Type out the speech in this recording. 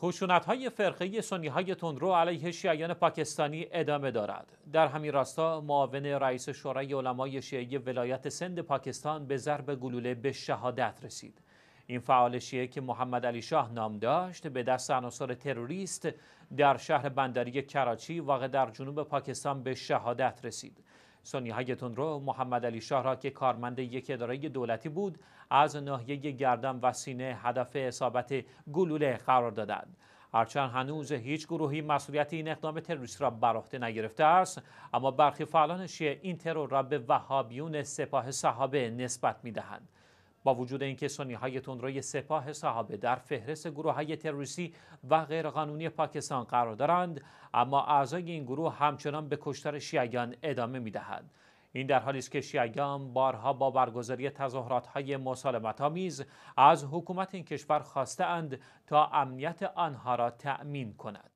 خشونت های فرقه سنی های تندرو علیه شیعیان پاکستانی ادامه دارد. در همین راستا معاون رئیس شورای علمای شیعی ولایت سند پاکستان به ضرب گلوله به شهادت رسید. این فعال شیعه که محمد علی شاه نام داشت به دست عناصر تروریست در شهر بندری کراچی واقع در جنوب پاکستان به شهادت رسید. سنی های رو محمد علی شاه را که کارمند یک اداره دولتی بود از ناحیه گردن و سینه هدف اصابت گلوله قرار دادند. هرچند هنوز هیچ گروهی مسئولیت این اقدام تروریست را بر عهده نگرفته است اما برخی فعالان شیعه این ترور را به وهابیون سپاه صحابه نسبت می‌دهند. با وجود اینکه سنی های تندروی سپاه صحابه در فهرست گروه های تروریستی و غیرقانونی پاکستان قرار دارند اما اعضای این گروه همچنان به کشتار شیعیان ادامه می دهند. این در حالی است که شیعیان بارها با برگزاری تظاهرات های مسالمت آمیز از حکومت این کشور خواسته اند تا امنیت آنها را تأمین کند.